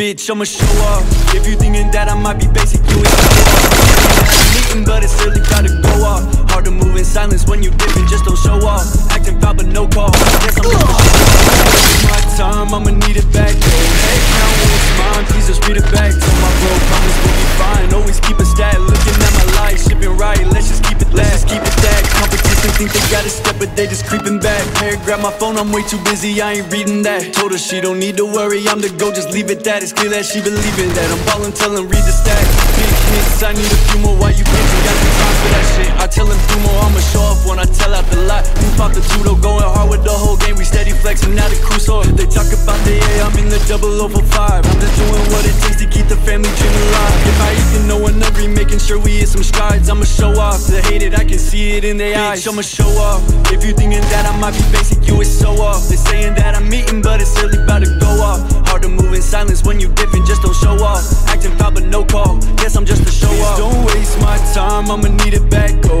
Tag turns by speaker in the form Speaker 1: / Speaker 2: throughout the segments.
Speaker 1: Bitch, I'ma show up. If you thinking that I might be basic, you ain't Meeting, but it's early, gotta go up. Hard to move in silence when you dipping, just don't show up. Acting proud but no call, think they got a step, but they just creeping back. Hair, grab my phone, I'm way too busy, I ain't reading that. Told her she don't need to worry, I'm the go, just leave it that. It's clear that she believing that. I'm ballin', him read the stack Big hits, the lot Move out the two going hard with the whole game. We steady flexing, now the crew so They talk about the A, I'm in the double over five. I'm just doing what it takes to keep the family dream alive. If I even know one every making sure we hit some strides. I'ma show off, the hate it, I can see it in their eyes. I'ma show off, if you thinking that I might be basic, you is so off. They saying that I'm eating, but it's early, about to go off. Hard to move in silence when you dipping, just don't show off. Acting proud but no call, guess I'm just a show off. Don't waste my time, I'ma need it back Go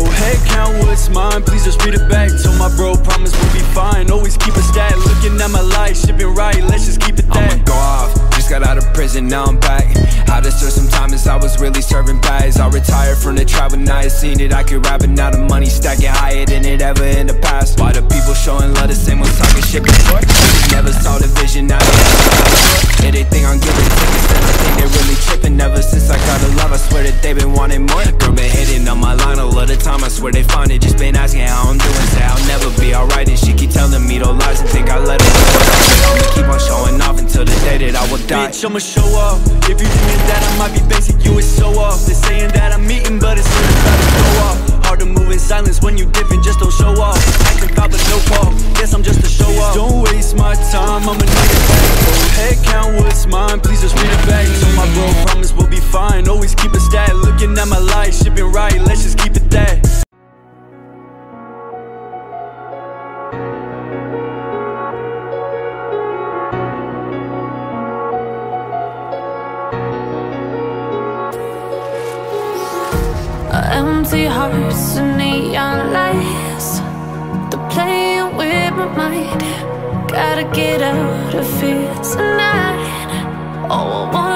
Speaker 1: count mine, please just read it back Told my bro, promise we'll be fine. Always keep a stat, looking at my life Shipping right, let's just keep it that.
Speaker 2: I'ma go off, just got out of prison, now I'm back. Had to serve some time as I was really serving bags. I retired from the tribe when I had seen it. I could rap it, now the money stacking higher than it ever in the past. Why the people showing love, the same ones talking shit before? Never saw the vision, now they Yeah, they think I'm giving tickets, and I think they really tripping. Ever since I got a love, I swear that they been wanting more the time, I swear they find it. Just been asking how I'm doing, say I'll never be alright. And she keep telling me those lies and think I let her I'ma keep on showing off until the day that I will die.
Speaker 1: Bitch, I'ma show up. If you thinking that I might be basic, you is so off. They're saying that I'm eating, but it's really about to go off. Hard to move in silence when you dipping, just don't show off. Acting proud but no call,
Speaker 3: Empty hearts and neon lights. They're playing with my mind. Gotta get out of here tonight. Oh, I